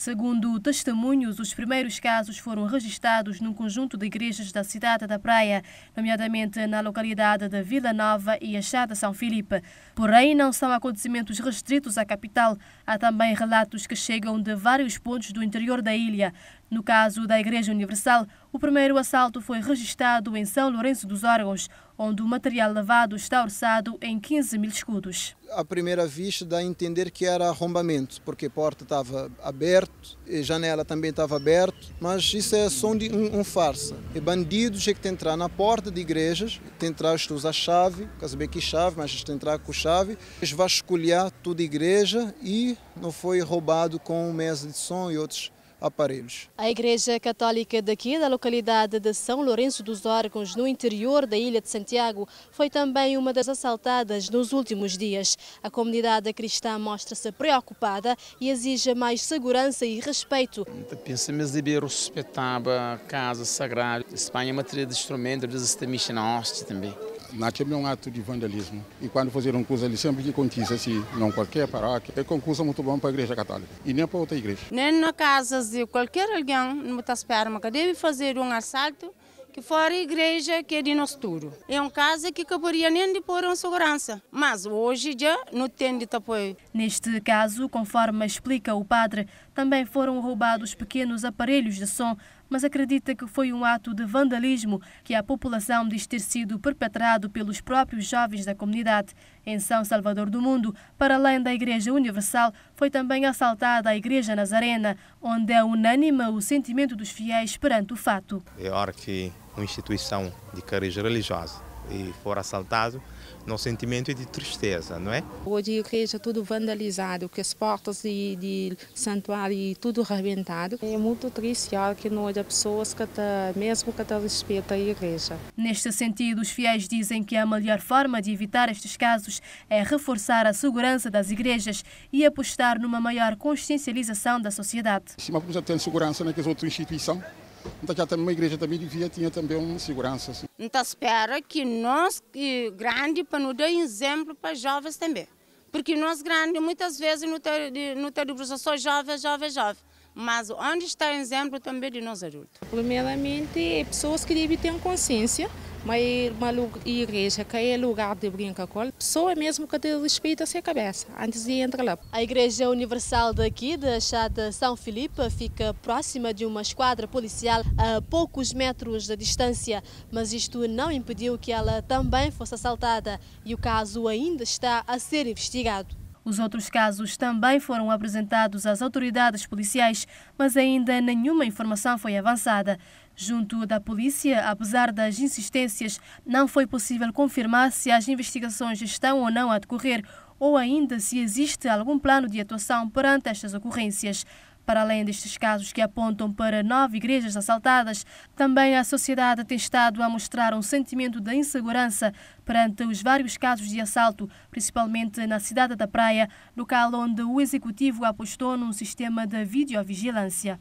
Segundo testemunhos, os primeiros casos foram registrados num conjunto de igrejas da cidade da Praia, nomeadamente na localidade de Vila Nova e Achada São Filipe. Porém, não são acontecimentos restritos à capital. Há também relatos que chegam de vários pontos do interior da ilha. No caso da Igreja Universal, o primeiro assalto foi registrado em São Lourenço dos Órgãos, onde o material levado está orçado em 15 mil escudos. À primeira vista dá a entender que era arrombamento, porque a porta estava aberta, a janela também estava aberta, mas isso é só um, um farsa. E bandidos é que tem entrar na porta de igrejas, tem entrar a chave, quer saber que chave, mas tem entrar com chave, eles vasculhar toda a igreja e não foi roubado com mesa de som e outros aparelhos. A Igreja Católica daqui, da localidade de São Lourenço dos Órgãos, no interior da Ilha de Santiago, foi também uma das assaltadas nos últimos dias. A comunidade cristã mostra-se preocupada e exige mais segurança e respeito. Pensamos em respeitar a casa sagrada. Espanha é matéria de instrumento, eles estão na hoste também. É um ato de vandalismo. E quando fizeram coisa ali, sempre que acontece assim, não qualquer paróquia, é concurso muito bom para a igreja católica. E nem para outra igreja. Nem na casa de qualquer alguém, não está esperando, que deve fazer um assalto, que fora a igreja que é de nosso tudo. É um caso que acabaria nem de pôr uma segurança, mas hoje já não tem de apoio. Neste caso, conforme explica o padre, também foram roubados pequenos aparelhos de som mas acredita que foi um ato de vandalismo que a população diz ter sido perpetrado pelos próprios jovens da comunidade. Em São Salvador do Mundo, para além da Igreja Universal, foi também assaltada a Igreja Nazarena, onde é unânime o sentimento dos fiéis perante o fato. É hora que uma instituição de cariz religiosa e for assaltado, no sentimento de tristeza, não é? Hoje a igreja tudo vandalizado, com as portas de, de santuário tudo arrebentado. É muito triste que não há pessoas que tá, mesmo que tá respeitam a igreja. Neste sentido, os fiéis dizem que a melhor forma de evitar estes casos é reforçar a segurança das igrejas e apostar numa maior consciencialização da sociedade. Se uma pessoa tem segurança naquelas outras instituições, então já também uma igreja também devia ter também uma segurança. Assim. Então espera que nós, que grande, para nos dar exemplo para jovens também. Porque nós grandes, muitas vezes, não tem, não tem só jovem, jovem, jovem. Mas onde está o exemplo também de nós adultos? Primeiramente, é pessoas que devem ter consciência mas uma igreja que é lugar de brincar com pessoa mesmo que te respeita a cabeça antes de entrar lá. A Igreja Universal daqui, da Chada São Filipe, fica próxima de uma esquadra policial a poucos metros de distância, mas isto não impediu que ela também fosse assaltada e o caso ainda está a ser investigado. Os outros casos também foram apresentados às autoridades policiais, mas ainda nenhuma informação foi avançada. Junto da polícia, apesar das insistências, não foi possível confirmar se as investigações estão ou não a decorrer ou ainda se existe algum plano de atuação perante estas ocorrências. Para além destes casos que apontam para nove igrejas assaltadas, também a sociedade tem estado a mostrar um sentimento de insegurança perante os vários casos de assalto, principalmente na cidade da Praia, local onde o executivo apostou num sistema de videovigilância.